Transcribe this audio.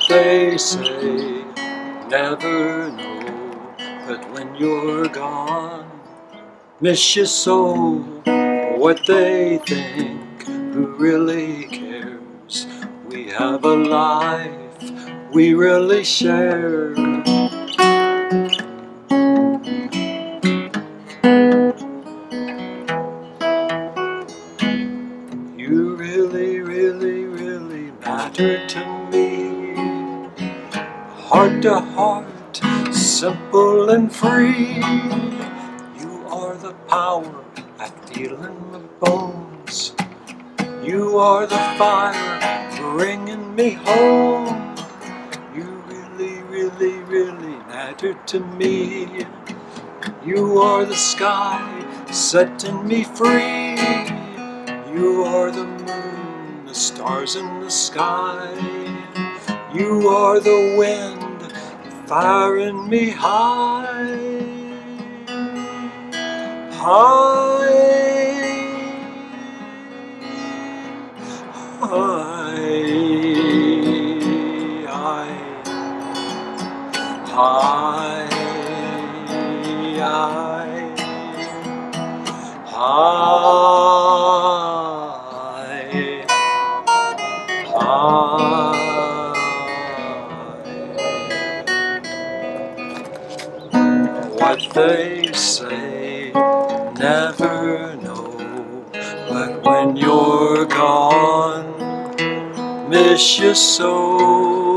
say never know, but when you're gone, miss you so. What they think, who really cares? We have a life we really share. You really, really, really matter to me. Heart to heart, simple and free. You are the power I feel in my bones. You are the fire bringing me home. You really, really, really matter to me. You are the sky setting me free. You are the moon, the stars in the sky. You are the wind firing me high. High. High. High. High. High. What they say, never know. But when you're gone, miss you so.